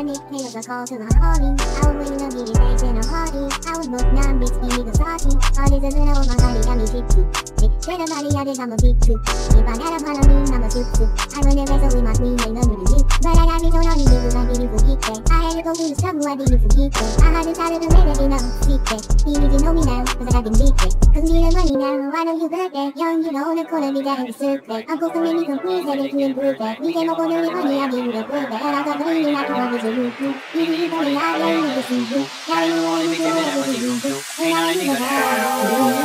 Chaos a call to the harming I was waiting up getting thanks in a hearty I booked now bitch me nigga salty All is in a my honey got me tipsy Straight up body I think I'm a big two If I got a mean I'm a soup soup I run that razor with my queen nothing to do But I got me on niggas I didn't forget that I had to go through the struggle I forget that I had inside of the man that ain't no secret He need to know me now cause I got them big Cause me the money now I know you got that Young you. know on the corner be that in the circle Uncle so many confused that they can't prove We came up on the money I be with a I got the money I can always a loop loop You need money I ain't need to see you Now you want to be with a loop loop Ain't all the niggas I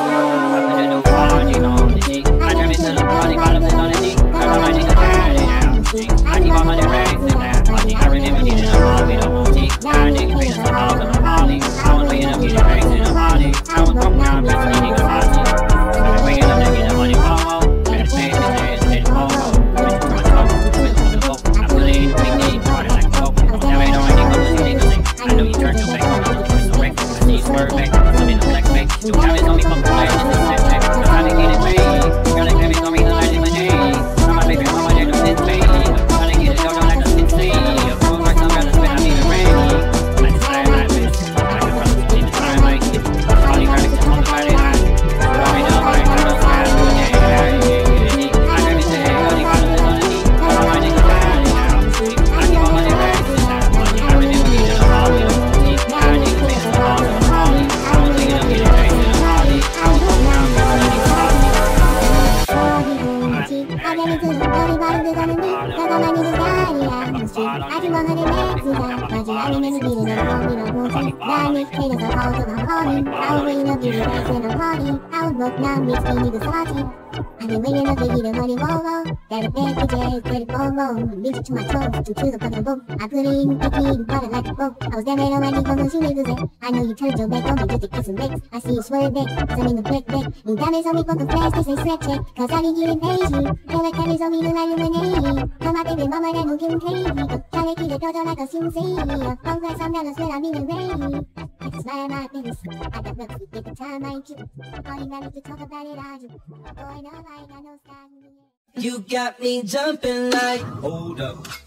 got it out on the street I keep 100 bags inside But I remember beating up on me, no bullshit Now Nick haters are called to the party I was waiting up in pretty whoa, whoa to my toes, to to the fucking boat I put it in, pick me, and bought it like a I was when she niggas at I know you. turned your back on me just to some licks I see you swerve back, cause I'm in the flash, this ain't Snapchat Cause I be getting I'm crazy like a sensei Long glass, I'm down, sweat, I'm in the rain I smile my business I got the time, I you do You got me jumping like, hold up. Don't